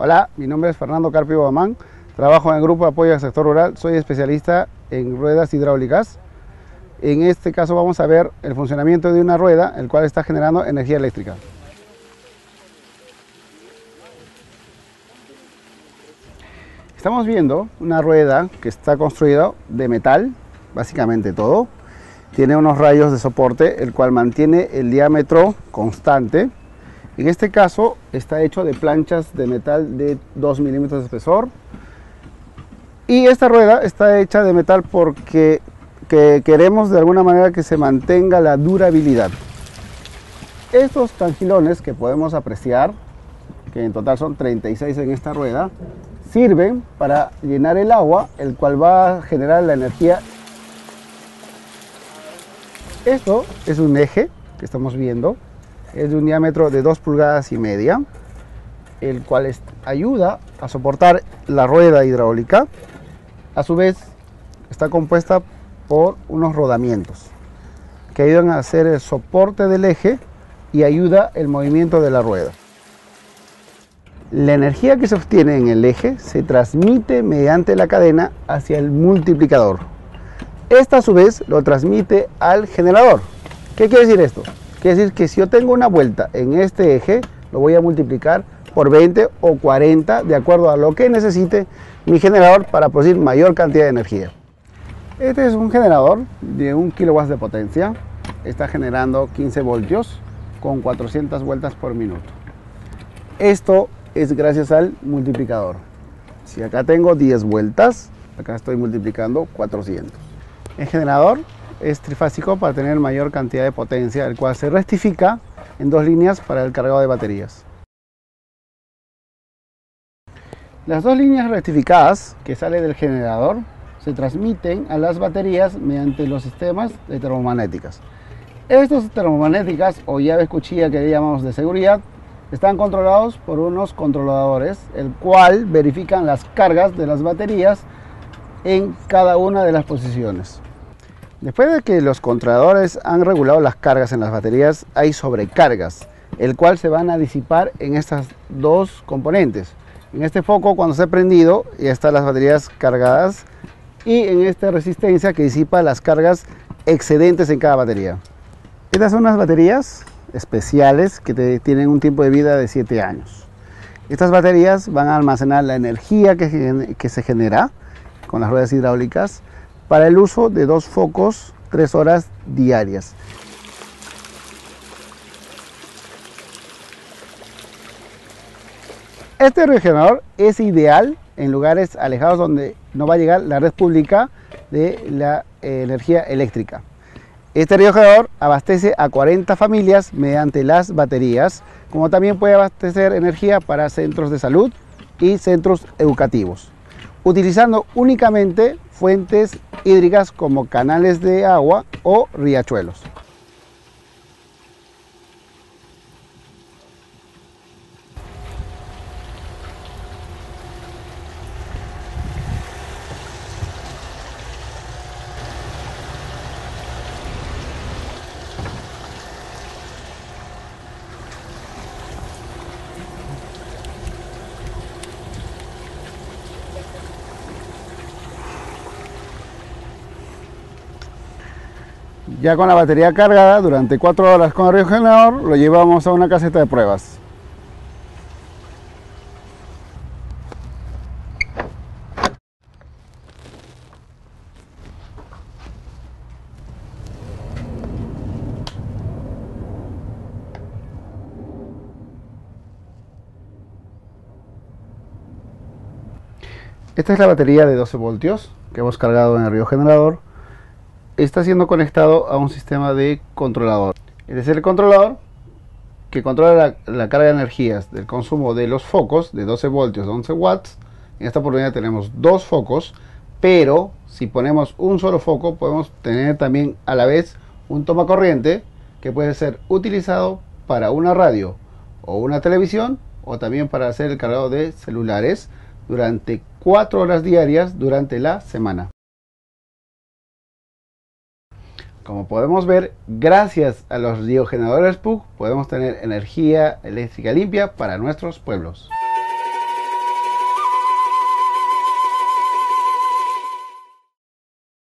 Hola, mi nombre es Fernando Carpio Bamán, trabajo en el Grupo de Apoyo al Sector Rural, soy especialista en ruedas hidráulicas. En este caso vamos a ver el funcionamiento de una rueda, el cual está generando energía eléctrica. Estamos viendo una rueda que está construida de metal, básicamente todo. Tiene unos rayos de soporte, el cual mantiene el diámetro constante. En este caso está hecho de planchas de metal de 2 milímetros de espesor. Y esta rueda está hecha de metal porque queremos de alguna manera que se mantenga la durabilidad. Estos tangilones que podemos apreciar, que en total son 36 en esta rueda, sirven para llenar el agua, el cual va a generar la energía. Esto es un eje que estamos viendo, es de un diámetro de 2 pulgadas y media, el cual ayuda a soportar la rueda hidráulica. A su vez, está compuesta por unos rodamientos que ayudan a hacer el soporte del eje y ayuda el movimiento de la rueda. La energía que se obtiene en el eje se transmite mediante la cadena hacia el multiplicador. Esta a su vez lo transmite al generador. ¿Qué quiere decir esto? Quiere decir que si yo tengo una vuelta en este eje, lo voy a multiplicar por 20 o 40 de acuerdo a lo que necesite mi generador para producir mayor cantidad de energía. Este es un generador de 1 kW de potencia. Está generando 15 voltios con 400 vueltas por minuto. Esto es gracias al multiplicador. Si acá tengo 10 vueltas, acá estoy multiplicando 400. El generador es trifásico para tener mayor cantidad de potencia, el cual se rectifica en dos líneas para el cargado de baterías. Las dos líneas rectificadas que salen del generador se transmiten a las baterías mediante los sistemas de termomagnéticas. Estos termomagnéticas o llaves cuchilla que llamamos de seguridad están controlados por unos controladores, el cual verifican las cargas de las baterías en cada una de las posiciones. Después de que los controladores han regulado las cargas en las baterías, hay sobrecargas, el cual se van a disipar en estas dos componentes. En este foco, cuando se ha prendido, ya están las baterías cargadas y en esta resistencia que disipa las cargas excedentes en cada batería. Estas son unas baterías especiales que tienen un tiempo de vida de 7 años. Estas baterías van a almacenar la energía que, que se genera con las ruedas hidráulicas para el uso de dos focos 3 horas diarias. Este regenerador es ideal en lugares alejados donde no va a llegar la red pública de la eh, energía eléctrica. Este regenerador abastece a 40 familias mediante las baterías, como también puede abastecer energía para centros de salud y centros educativos, utilizando únicamente fuentes hídricas como canales de agua o riachuelos. Ya con la batería cargada, durante 4 horas con el regenerador, lo llevamos a una caseta de pruebas. Esta es la batería de 12 voltios que hemos cargado en el río generador está siendo conectado a un sistema de controlador. Es decir, el controlador que controla la, carga de energías del consumo de los focos de 12 voltios de 11 watts. En esta oportunidad tenemos dos focos, pero si ponemos un solo foco podemos tener también a la vez un toma corriente que puede ser utilizado para una radio o una televisión o también para hacer el cargado de celulares durante 4 horas diarias durante la semana. Como podemos ver, gracias a los biogeneradores PUC podemos tener energía eléctrica limpia para nuestros pueblos.